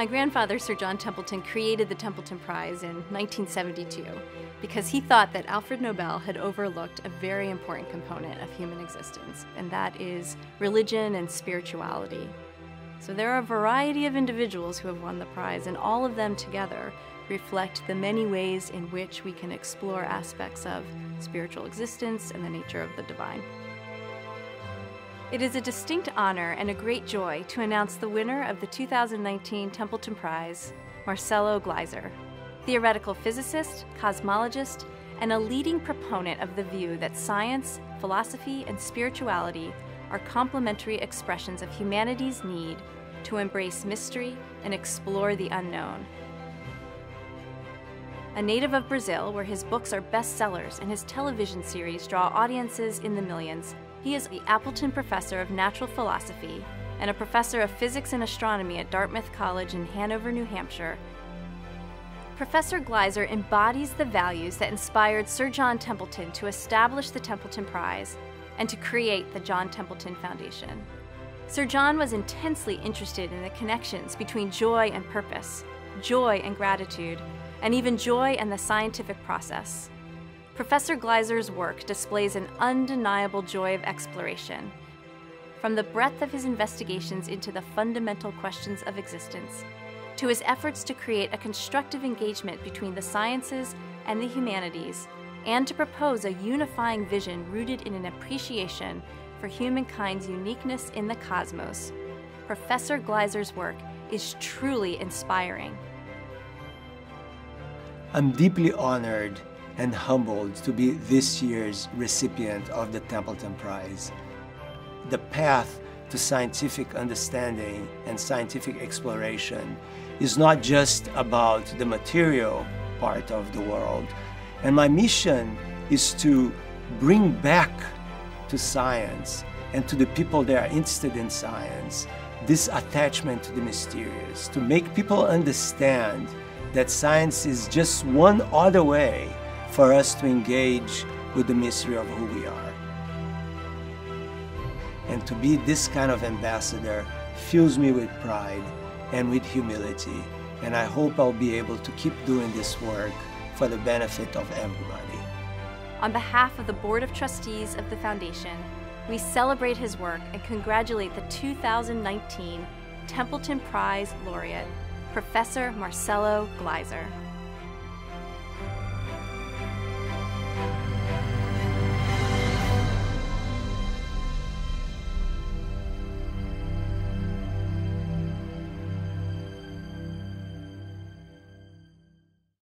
My grandfather, Sir John Templeton, created the Templeton Prize in 1972 because he thought that Alfred Nobel had overlooked a very important component of human existence, and that is religion and spirituality. So there are a variety of individuals who have won the prize, and all of them together reflect the many ways in which we can explore aspects of spiritual existence and the nature of the divine. It is a distinct honor and a great joy to announce the winner of the 2019 Templeton Prize, Marcelo Gleiser, theoretical physicist, cosmologist, and a leading proponent of the view that science, philosophy, and spirituality are complementary expressions of humanity's need to embrace mystery and explore the unknown. A native of Brazil, where his books are bestsellers and his television series draw audiences in the millions, he is the Appleton Professor of Natural Philosophy and a professor of physics and astronomy at Dartmouth College in Hanover, New Hampshire. Professor Gleiser embodies the values that inspired Sir John Templeton to establish the Templeton Prize and to create the John Templeton Foundation. Sir John was intensely interested in the connections between joy and purpose, joy and gratitude, and even joy and the scientific process. Professor Gleiser's work displays an undeniable joy of exploration. From the breadth of his investigations into the fundamental questions of existence, to his efforts to create a constructive engagement between the sciences and the humanities, and to propose a unifying vision rooted in an appreciation for humankind's uniqueness in the cosmos, Professor Gleiser's work is truly inspiring. I'm deeply honored and humbled to be this year's recipient of the Templeton Prize. The path to scientific understanding and scientific exploration is not just about the material part of the world. And my mission is to bring back to science and to the people that are interested in science this attachment to the mysterious, to make people understand that science is just one other way for us to engage with the mystery of who we are. And to be this kind of ambassador fills me with pride and with humility. And I hope I'll be able to keep doing this work for the benefit of everybody. On behalf of the Board of Trustees of the Foundation, we celebrate his work and congratulate the 2019 Templeton Prize laureate, Professor Marcelo Gleiser.